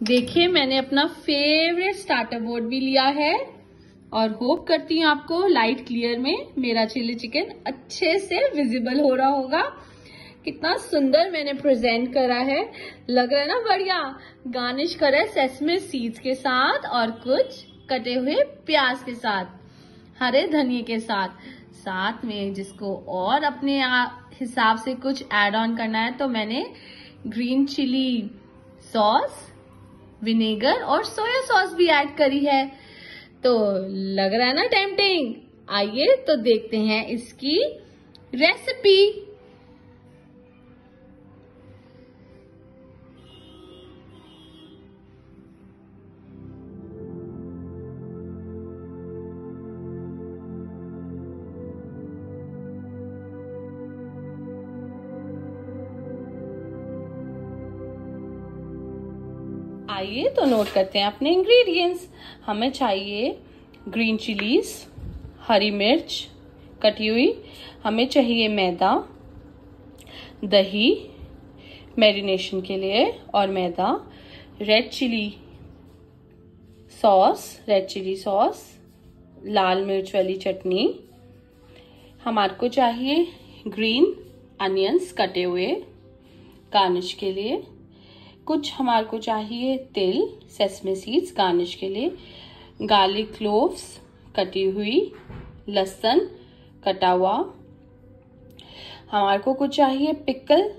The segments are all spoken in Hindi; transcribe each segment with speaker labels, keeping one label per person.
Speaker 1: देखिए, मैंने अपना फेवरेट स्टार्टर बोर्ड भी लिया है और होप करती हूँ आपको लाइट क्लियर में मेरा चिली चिकन अच्छे से विजिबल हो रहा होगा। कितना सुंदर मैंने प्रेजेंट करा है। लग रहा है ना बढ़िया। गार्निश करा है सेसमे सीड्स के साथ और कुछ कटे हुए प्याज के साथ, हरे धनिए के साथ। साथ में जिसको और अपने हिसाब से कुछ ऐड ऑन करना है तो मैंने ग्रीन चिली सॉस विनेगर और सोया सॉस भी ऐड करी है। तो लग रहा है ना टेम्पटिंग आइए तो देखते हैं इसकी रेसिपी आइए तो नोट करते हैं अपने इंग्रेडिएंट्स हमें चाहिए ग्रीन चिलीज हरी मिर्च, कटी हुई। हमें चाहिए मैदा, दही मैरिनेशन के लिए और मैदा। Red chilli sauce red chilli sauce लाल मिर्च वाली चटनी। हमारे को चाहिए ग्रीन अनियंस कटे हुए गार्निश के लिए। कुछ हमारे को चाहिए तिल सेसमे सीड्स गार्निश के लिए। गार्लिक क्लोव्स कटी हुई लहसन, कटा हुआ। हमारे को कुछ चाहिए पिकल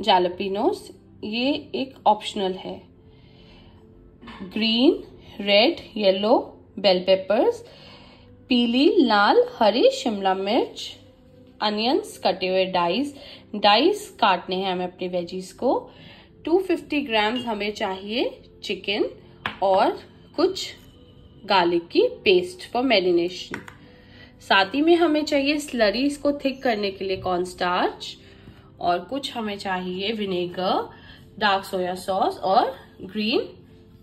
Speaker 1: जालपिनोस ये एक ऑप्शनल है। Green red yellow bell peppers पीली लाल, हरी, शिमला मिर्च अनियंस कटे हुए डाइस डाइस काटने हैं हमें अपनी वेजीज को। 250 ग्राम्स हमें चाहिए चिकन और कुछ गार्लिक की पेस्ट फॉर मैरिनेशन साथ ही में हमें चाहिए स्लरी इसको थिक करने के लिए कॉर्न स्टार्च और कुछ हमें चाहिए विनेगर डार्क सोया सॉस और ग्रीन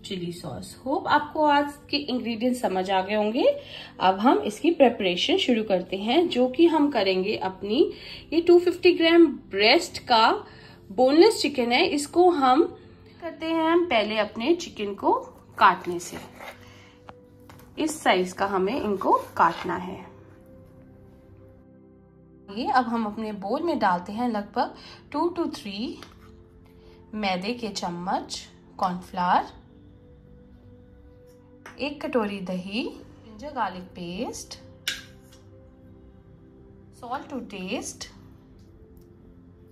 Speaker 1: चिली सॉस होप आपको आज के इंग्रेडिएंट्स समझ आ गए होंगे। अब हम इसकी प्रेपरेशन शुरू करते हैं, जो कि हम करेंगे अपनी ये 250 ग्राम ब्रेस्ट का बोनलेस चिकन है इसको हम करते हैं हम पहले अपने चिकन को काटने से। इस साइज़ का हमें इनको काटना है। ये अब हम अपने बोल में डालते हैं लगभग टू टू थ्री मैदे के चम्मच कॉर्नफ्लावर एक कटोरी दही ginger garlic paste salt to taste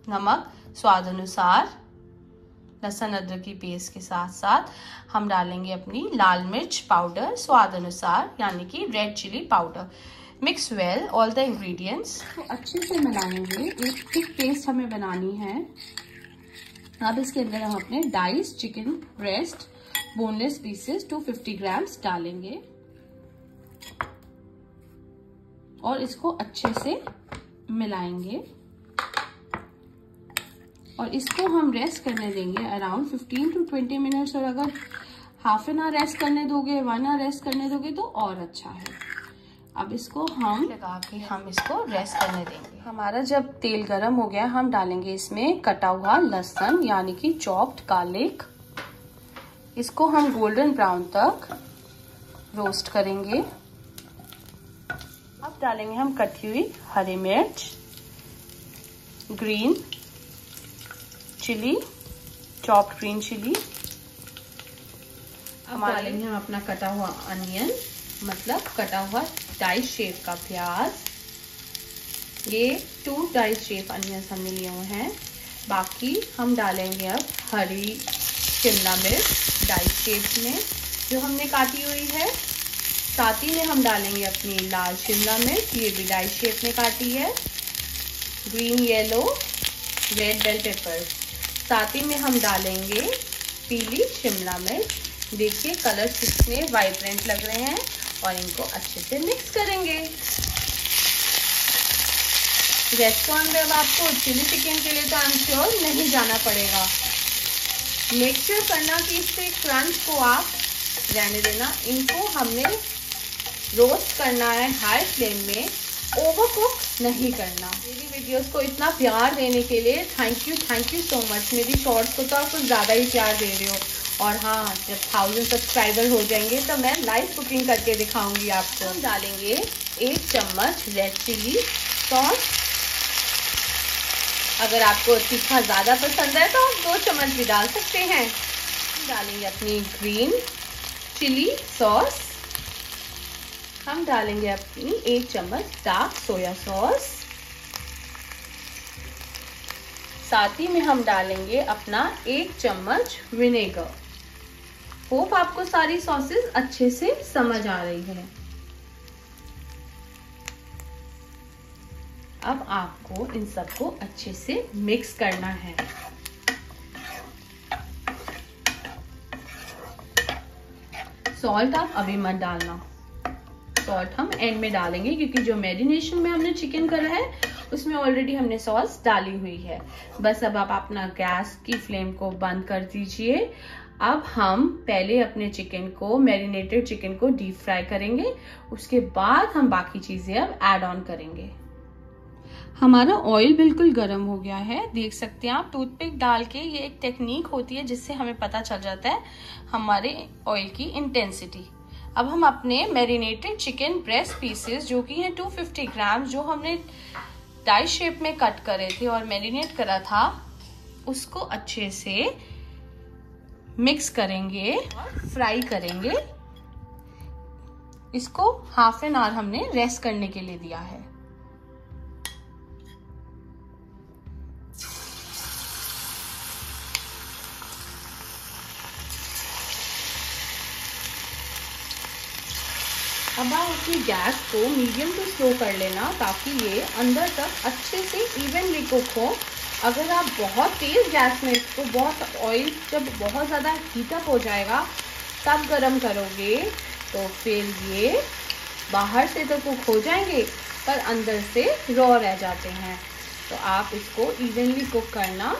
Speaker 1: नमक स्वाद अनुसार लहसुन अदरक की पेस्ट के साथ साथ हम डालेंगे अपनी लाल मिर्च पाउडर स्वाद अनुसार यानी कि red chilli powder mix well all the ingredients अच्छे से मिलाएँगे एक थिक पेस्ट हमें बनानी है। अब इसके अंदर हम अपने dice chicken breast boneless pieces 250 grams डालेंगे। और इसको अच्छे से मिलाएँगे। और इसको हम रेस्ट करने देंगे अराउंड 15 टू 20 मिनट्स और अगर हाफ़ एन आवर रेस्ट करने दोगे वन आवर रेस्ट करने दोगे तो और अच्छा है। अब इसको हम लगा के हम इसको रेस्ट करने देंगे। हमारा जब तेल गरम हो गया हम डालेंगे इसमें कटा हुआ लहसन यानी कि चॉप्ड गार्लिक इसको हम गोल्डन ब्राउन तक रोस्ट करेंगे। अब डालेंगे हम कटी हुई हरी मिर्च green chilli chopped green chilli अब डालेंगे हम अपना कटा हुआ अनियन मतलब कटा हुआ डाइस शेप का प्याज। ये टू डाइस शेप अनियन हमने लिए हुए हैं। बाकी हम डालेंगे अब हरी शिमला मिर्च डाइस शेप में जो हमने काटी हुई है। साथ ही में हम डालेंगे अपनी लाल शिमला मिर्च ये भी डाइस शेप में काटी है। Green yellow red bell pepper साथ ही में हम डालेंगे पीली शिमला मिर्च। देखिए कलर कितने वाइब्रेंट लग रहे हैं और इनको अच्छे से मिक्स करेंगे। रेस्टोरेंट में अब आपको चिली चिकन के लिए तो आई एम श्योर नहीं जाना पड़ेगा। मेक श्योर करना कि इससे क्रंच को आप, रहने देना। इनको हमने रोस्ट करना है हाई फ्लेम में। ओवर कुक नहीं करना। मेरी वीडियोस को इतना प्यार देने के लिए thank you thank you so much मेरी शॉर्ट्स को तो आप कुछ ज़्यादा ही प्यार दे रहे हो। और हाँ जब थाउज़ेंड सब्सक्राइबर हो जाएँगे तो मैं लाइव कुकिंग करके दिखाऊँगी आपको। हम डालेंगे एक चम्मच रेड चिली सॉस अगर आपको तीखा ज़्यादा पसंद है तो आप दो चम्मच भी डाल सकते हैं। डालेंगे अपनी ग्रीन चिली सॉस हम डालेंगे अपनी एक चम्मच डार्क सोया सॉस। साथ ही में हम डालेंगे अपना एक चम्मच विनेगर। होप आपको सारी सॉसेस अच्छे से समझ आ रही है। अब आपको इन सबको अच्छे से मिक्स करना है। सॉल्ट आप अभी मत डालना। सॉल्ट हम एंड में डालेंगे, क्योंकि जो मैरिनेशन में हमने चिकन करा है, उसमें ऑलरेडी हमने सॉस डाली हुई है। बस अब आप अपना गैस की फ्लेम को बंद कर दीजिए। अब हम पहले अपने चिकन को मैरिनेटेड चिकन को डीप फ्राई करेंगे। उसके बाद हम बाकी चीज़ें अब ऐड ऑन करेंगे। हमारा ऑयल बिल्कुल गर्म हो गया है। देख सकते हैं आप टूथपिक डाल के ये एक टेक्निक होती है जिससे हमें पता चल जाता है हमारे ऑयल की इंटेंसिटी अब हम अपने मैरिनेटेड चिकन ब्रेस्ट पीसेस जो कि हैं 250 ग्राम जो हमने डाई शेप में कट करे थे और मैरिनेट करा था, उसको अच्छे से मिक्स करेंगे और फ्राई करेंगे। इसको हाफ़ एन आवर हमने रेस्ट करने के लिए दिया है। अब आप अपनी गैस को मीडियम टू स्लो कर लेना ताकि ये अंदर तक अच्छे से इवनली कुक हो। अगर आप बहुत तेज़ गैस में इसको बहुत ऑयल जब बहुत ज़्यादा हीटअप हो जाएगा, तब गरम करोगे। तो फिर ये बाहर से तो कुक हो जाएँगे, पर अंदर से रॉ रह जाते हैं। तो आप इसको इवनली कुक करना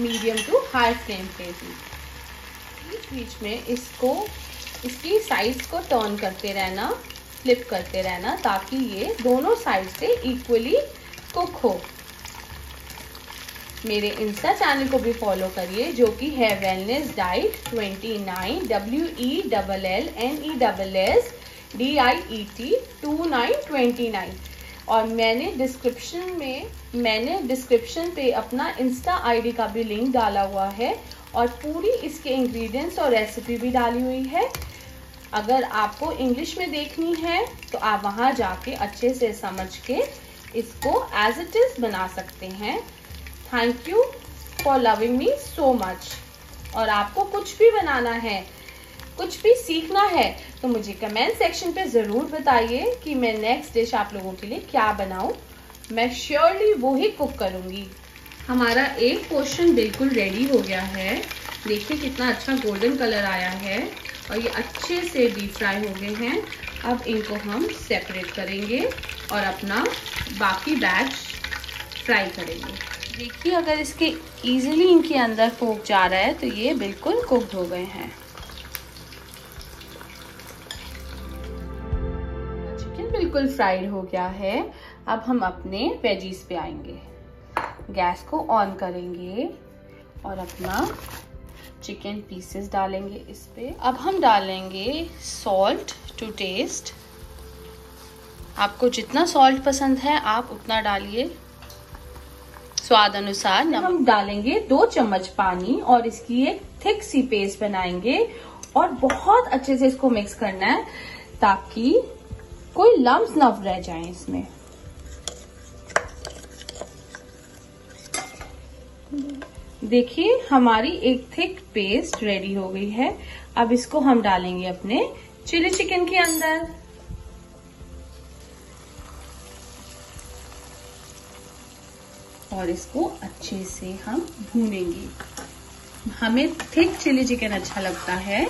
Speaker 1: मीडियम टू हाई फ्लेम पे भी। बीच में इसको इसकी साइड्स को टर्न करते रहना फ्लिप करते रहना ताकि ये दोनों साइड से इक्वली कुक हो। मेरे इंस्टा चैनल को भी फॉलो करिए जो कि है wellness diet 29 W E double L N E double S D I E T two nine twenty nine और मैंने डिस्क्रिप्शन में, मैंने डिस्क्रिप्शन पे अपना इंस्टा आईडी का भी लिंक डाला हुआ है और पूरी इसके इंग्रेडिएंट्स और रेसिपी भी डाली हुई है। अगर आपको इंग्लिश में देखनी है तो आप वहाँ जाके अच्छे से समझ के इसको एज इट इज़ बना सकते हैं। Thank you for loving me so much और आपको कुछ भी बनाना है, कुछ भी सीखना है तो मुझे कमेंट सेक्शन पे ज़रूर बताइए कि मैं नेक्स्ट डिश आप लोगों के लिए क्या बनाऊँ। मैं श्योरली वो ही कुक करूँगी। हमारा एक पोर्शन बिल्कुल रेडी हो गया है। देखिए कितना अच्छा गोल्डन कलर आया है। और ये अच्छे से डीप फ्राई हो गए हैं। अब इनको हम सेपरेट करेंगे और अपना बाकी बैच फ्राई करेंगे। देखिए अगर इसके इजीली इनके अंदर फोक जा रहा है तो ये बिल्कुल कुकड हो गए हैं। चिकन बिल्कुल फ्राइड हो गया है। अब हम अपने वेजीज पे आएँगे। गैस को ऑन करेंगे और अपना चिकन पीसेस डालेंगे इस पे। अब हम डालेंगे सॉल्ट टू टेस्ट आपको जितना सॉल्ट पसंद है आप उतना डालिए। स्वाद अनुसार हम डालेंगे दो चम्मच पानी और इसकी एक थिक सी पेस्ट बनाएँगे। और बहुत अच्छे से इसको मिक्स करना है ताकि कोई लम्ब न रह जाए इसमें। देखिए, हमारी एक थिक पेस्ट रेडी हो गई है। अब इसको हम डालेंगे अपने चिली चिकन के अंदर। और इसको अच्छे से हम भूनेंगे। हमें थिक चिली चिकन अच्छा लगता है।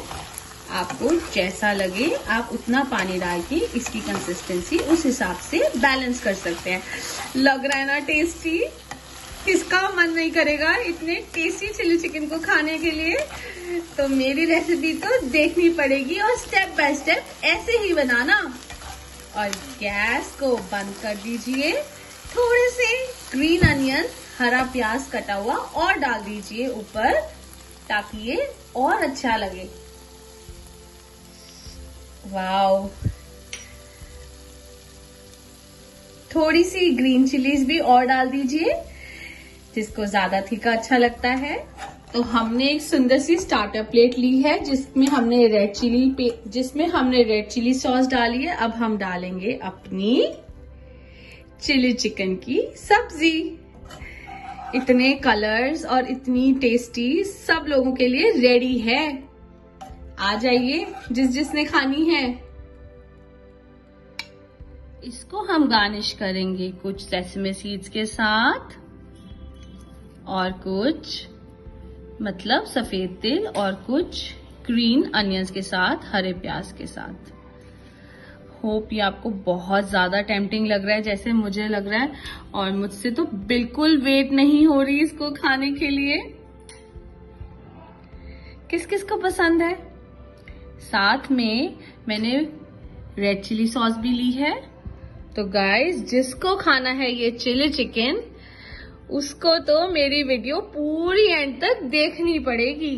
Speaker 1: आपको जैसा लगे, आप उतना पानी डाल के इसकी कंसिस्टेंसी उस हिसाब से बैलेंस कर सकते हैं। लग रहा है ना टेस्टी किसका मन नहीं करेगा इतने टेस्टी चिली चिकन को खाने के लिए? तो मेरी रेसिपी तो देखनी पड़ेगी और स्टेप बाय स्टेप ऐसे ही बनाना। और गैस को बंद कर दीजिए। थोड़े से ग्रीन अनियन हरा प्याज कटा हुआ और डाल दीजिए ऊपर ताकि ये और अच्छा लगे। वाओ थोड़ी सी ग्रीन चिलीज भी और डाल दीजिए। जिसको ज़्यादा थीका अच्छा लगता है। तो हमने एक सुंदर सी स्टार्टर प्लेट ली है, जिसमें हमने रेड चिली जिसमें हमने रेड चिली सॉस डाली है। अब हम डालेंगे अपनी चिली चिकन की सब्ज़ी। इतने कलर्स और इतनी टेस्टी सब लोगों के लिए रेडी है। आ जाइए, जिस जिसने खानी है। इसको हम गार्निश करेंगे कुछ सेसमे सीड्स के साथ। और कुछ मतलब सफ़ेद तिल और कुछ ग्रीन अनियंस के साथ, हरे प्याज के साथ। होप ये आपको बहुत ज़्यादा टेम्पटिंग लग रहा है जैसे मुझे लग रहा है। और मुझसे तो बिल्कुल वेट नहीं हो रही इसको खाने के लिए। किस किस को पसंद है? साथ में मैंने रेड चिली सॉस भी ली है। तो गाइस जिसको खाना है ये चिली चिकन उसको तो मेरी वीडियो पूरी एंड तक देखनी पड़ेगी।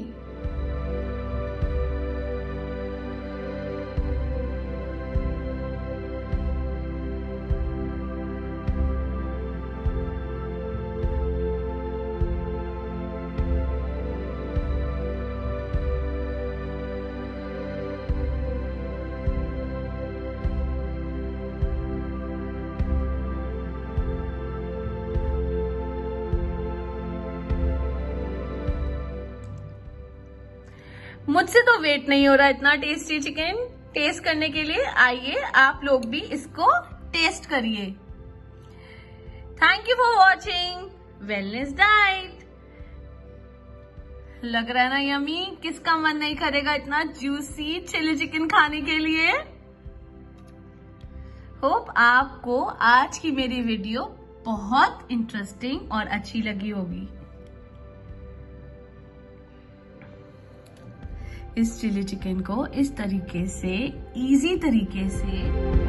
Speaker 1: मुझसे तो वेट नहीं हो रहा इतना टेस्टी चिकन टेस्ट करने के लिए। आइए, आप लोग भी इसको टेस्ट करिए। Thank you for watching wellness diet लग रहा है ना यमी, किसका मन नहीं करेगा इतना जूसी चिली चिकन खाने के लिए? होप आपको आज की मेरी वीडियो बहुत इंटरेस्टिंग और अच्छी लगी होगी। इस चिली चिकन को इस तरीके से इजी तरीके से